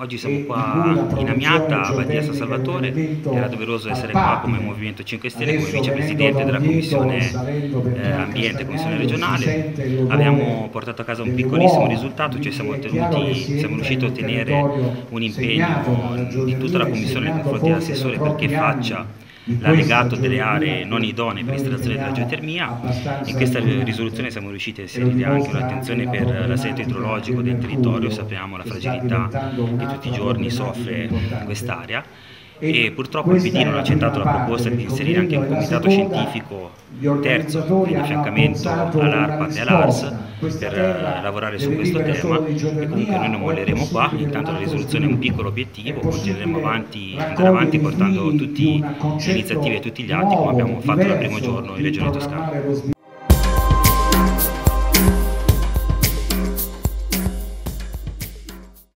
Oggi siamo qua in Amiata, a Badia San Salvatore, era doveroso essere qua come Movimento 5 Stelle, come vicepresidente della Commissione eh, Ambiente, Commissione regionale. Abbiamo portato a casa un piccolissimo risultato, cioè siamo, ottenuti, siamo riusciti a ottenere un impegno di tutta la Commissione nei confronti dell'assessore perché faccia l'allegato delle aree non idonee per l'installazione della geotermia. In questa risoluzione siamo riusciti a inserire anche un'attenzione per l'assetto idrologico del territorio, sappiamo la fragilità che tutti i giorni soffre quest'area e purtroppo il PD non ha accettato la proposta di inserire anche un comitato scientifico terzo in affiancamento all'ARPAT e all'ARS per lavorare su questo tema e comunque noi non molleremo qua, intanto la risoluzione è un piccolo obiettivo, continueremo avanti, andare avanti portando tutte le iniziative e tutti gli atti come abbiamo fatto dal primo giorno in Regione Toscana.